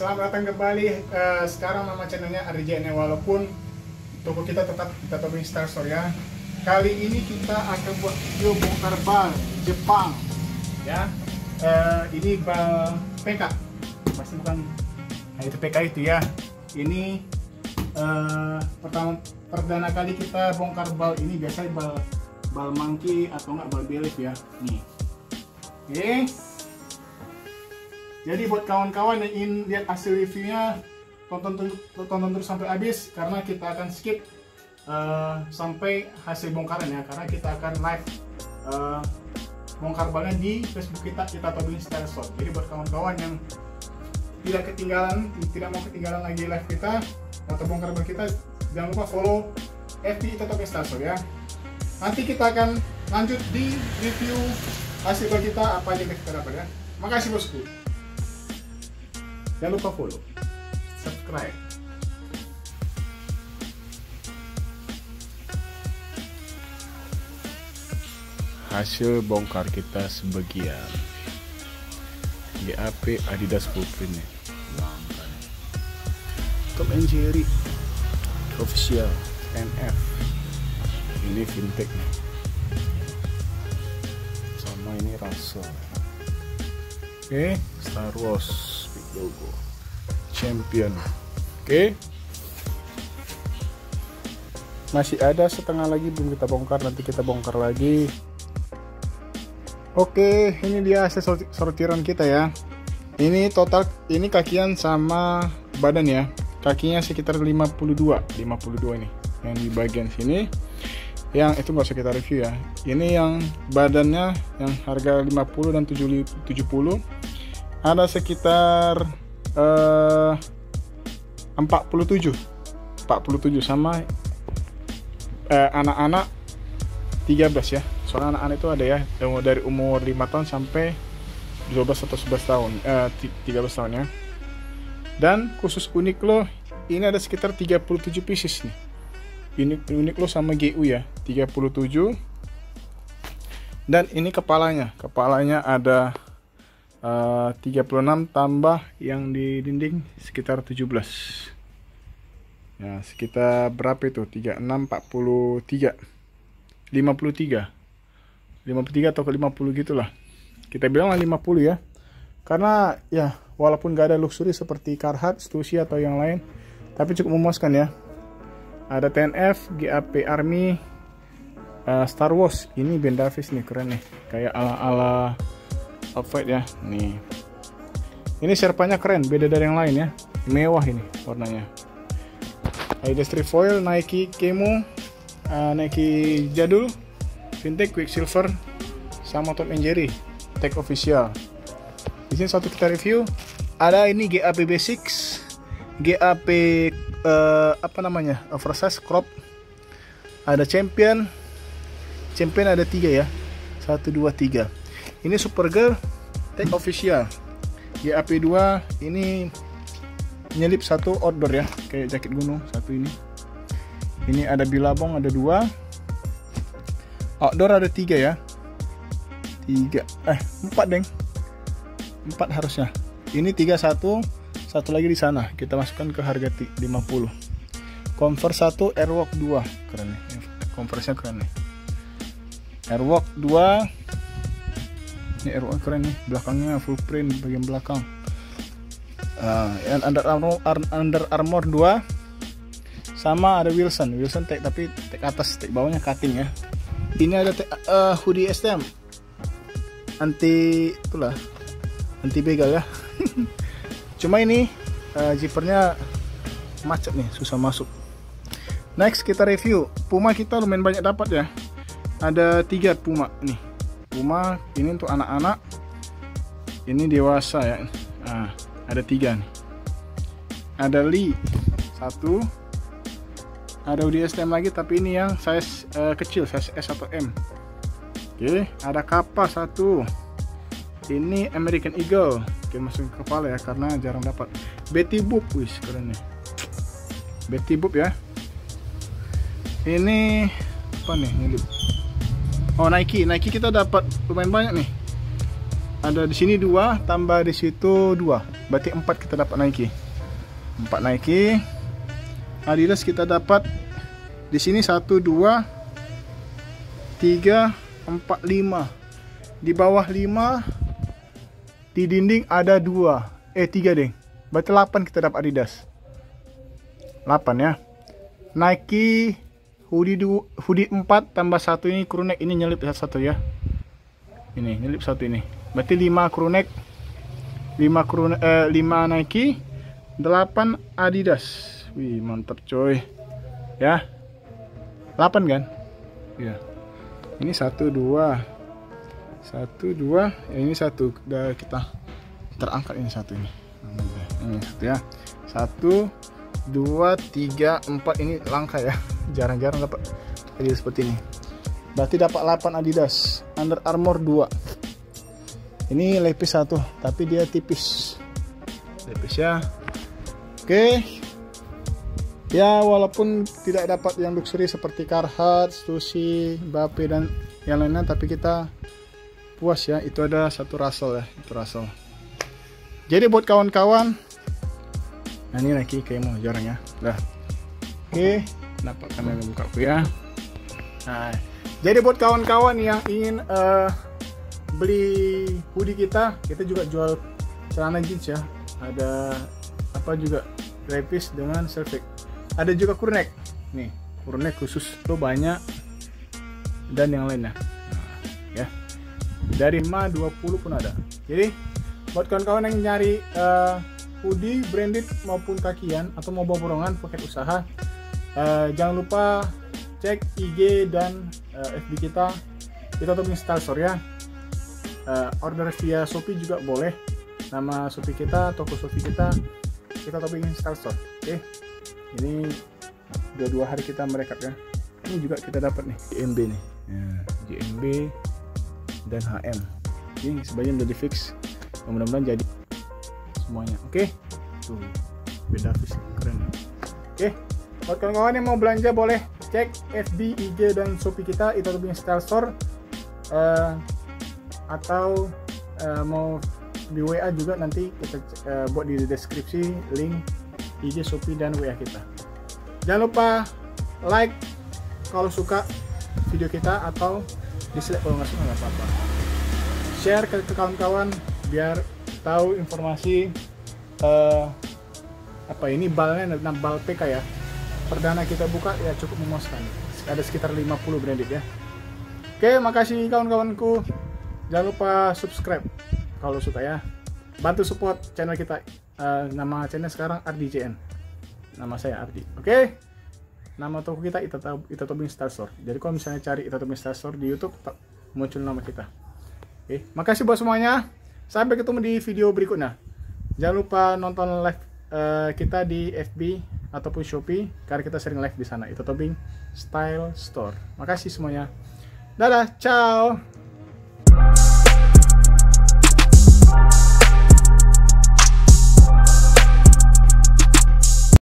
selamat datang kembali. Eh, sekarang nama channelnya RJN walaupun toko kita tetap kita Tobing Star Store ya. Kali ini kita akan buat video bongkar bal Jepang ya. Eh, ini bal PK. Pasti bukan nah, itu PK itu ya. Ini eh, pertama perdana kali kita bongkar bal ini biasanya bal bal monkey atau enggak bal belif ya. Nih. Oke. Jadi buat kawan-kawan yang ingin lihat hasil reviewnya, tonton tonton terus sampai habis karena kita akan skip uh, sampai hasil bongkaran ya, karena kita akan live uh, bongkar balnya di Facebook kita kita Tobing Style Store. Jadi buat kawan-kawan yang tidak ketinggalan, tidak mau ketinggalan lagi live kita atau bongkar bal kita, jangan lupa follow FB Style Store ya. Nanti kita akan lanjut di review hasil kita apa aja kita dapat ya. Makasih bosku. Jangan lupa follow, subscribe. hasil bongkar kita sebagian. GAP Adidas Blueprint. Nih Tom and Jerry official NF ini fintech. Nih sama ini Russell. Oke Star Wars big logo champion oke masih ada setengah lagi belum kita bongkar nanti kita bongkar lagi Oke, ini dia hasil sortiran kita ya. Ini total ini kakian sama badan ya. Kakinya sekitar 52, 52 ini. Yang di bagian sini yang itu nggak usah kita review ya. Ini yang badannya yang harga 50 dan 70 ada sekitar eh, 47. 47 sama eh, anak-anak eh, 13 ya. Soalnya anak-anak itu ada ya dari umur 5 tahun sampai 12 atau 11 tahun eh, 13 tahun ya. Dan khusus unik lo ini ada sekitar 37 pieces nih. Unik unik lo sama GU ya 37 dan ini kepalanya kepalanya ada uh, 36 tambah yang di dinding sekitar 17 ya sekitar berapa itu? 36 43 53 53 atau ke 50 gitulah. Kita bilang 50 ya. Karena ya walaupun gak ada luxury seperti Carhartt, Stussy atau yang lain tapi cukup memuaskan ya. Ada TNF, GAP Army uh, Star Wars. Ini Ben Davis nih keren nih. Kayak ala-ala outfit ya. Nih. Ini serpanya keren beda dari yang lain ya. Mewah ini warnanya. Ada strip foil Nike Kemo uh, Nike jadul Fintech Quicksilver sama Tom and Jerry tag official. Di sini satu kita review. Ada ini GAP Basics GAP uh, apa namanya? Oversize crop. Ada champion. Champion ada tiga ya. Satu dua tiga ini Supergirl tag official. GAP 2 ini nyelip satu outdoor ya kayak jaket gunung satu ini. Ini ada bilabong ada dua. Outdoor ada tiga ya. Tiga eh empat deng. Empat harusnya. Ini tiga satu. Satu lagi di sana. Kita masukkan ke harga 50 converse satu airwalk 2 keren nih. Converse nya keren nih. Airwalk 2 ini airwalk keren nih. Belakangnya full print bagian belakang. Uh, under armor under armor 2 sama ada Wilson. Wilson tag tapi tag atas tag bawahnya cutting ya. Ini ada uh, hoodie STM anti itulah anti begal ya. Cuma ini uh, zippernya macet nih susah masuk. Next kita review. Puma kita lumayan banyak dapat ya. Ada tiga Puma nih Puma ini untuk anak-anak. Ini dewasa ya. Nah, ada tiga nih. Ada Lee satu. Ada UDSTM lagi tapi ini yang size uh, kecil size S atau M. Oke ada kapal satu. Ini American Eagle. Oke masuk ke kepala ya karena jarang dapat. Betty Boop wis keren nih. Betty Boop ya. Ini apa nih nyelip oh Nike. Nike kita dapat lumayan banyak nih. Ada di sini dua tambah di situ dua. Berarti empat kita dapat Nike. Empat Nike. Adidas kita dapat di sini satu dua tiga empat lima. Di bawah lima di dinding ada dua. Eh tiga deh. Berarti 8 kita dapat Adidas. 8 ya. Nike hoodie du, hoodie 4 tambah satu ini crewneck ini nyelip satu ya. Ini nyelip satu ini. Berarti 5 crewneck 5 crew eh, 5 Nike 8 Adidas. Wih mantap coy. Ya? 8 kan? Iya. Ini satu dua. Satu dua. Ya ini satu. Udah kita terangkat ini satu ini ini satu ya. Satu dua tiga empat. Ini langka ya jarang-jarang dapat jadi seperti ini. Berarti dapat 8 Adidas Under Armour 2 ini lepis satu tapi dia tipis. Lepis ya. Oke. Ya walaupun tidak dapat yang luxury seperti Carhartt, Stussy, Bape dan yang lainnya tapi kita puas ya. Itu ada satu Russell ya itu Russell. Jadi buat kawan-kawan nah ini lagi kayak mau jarang ya. Oke dapat kamera buka ya. Nah jadi buat kawan-kawan yang ingin uh, beli hoodie kita kita juga jual celana jeans ya. Ada apa juga repis dengan selfie ada juga kurnek. Nih kurnek khusus tuh banyak dan yang lainnya. Dari 5 20 pun ada. Jadi buat kawan-kawan yang nyari uh, hoodie branded maupun kakian atau mau bawa borongan paket usaha uh, jangan lupa cek IG dan uh, FB kita. Kita tuh install store ya. Uh, order via Shopee juga boleh. Nama Shopee kita toko Shopee kita kita tuh install store. Oke. Okay? ini udah dua hari kita merekap ya. Ini juga kita dapat nih GMB nih. Ya, dan HM ini sebagian udah di fix mudah-mudahan jadi semuanya. Oke. Okay? tuh beda fix keren. Oke. okay? Buat kawan-kawan yang mau belanja boleh cek FB, IG dan Shopee kita itu lebih style store. Uh, atau uh, mau di WA juga nanti kita uh, buat di deskripsi link IG, Shopee dan WA kita. Jangan lupa like kalau suka video kita atau dislike kalau nggak suka nggak apa-apa. Share ke kawan-kawan biar tahu informasi uh, apa ini balnya dan bal PK ya perdana kita buka ya cukup memuaskan. Ada sekitar 50 branded ya. Oke makasih kawan-kawanku. Jangan lupa subscribe kalau suka ya. Bantu support channel kita. Uh, nama channel sekarang RDJN nama saya Ardi. Oke? Nama toko kita Ita, Tobing Star Store. Jadi kalau misalnya cari Ita Tobing Star Store di YouTube muncul nama kita. Oke, makasih buat semuanya. Sampai ketemu di video berikutnya. Jangan lupa nonton live uh, kita di FB ataupun Shopee karena kita sering live di sana. Ita Tobing Style Store. Makasih semuanya. Dadah, ciao.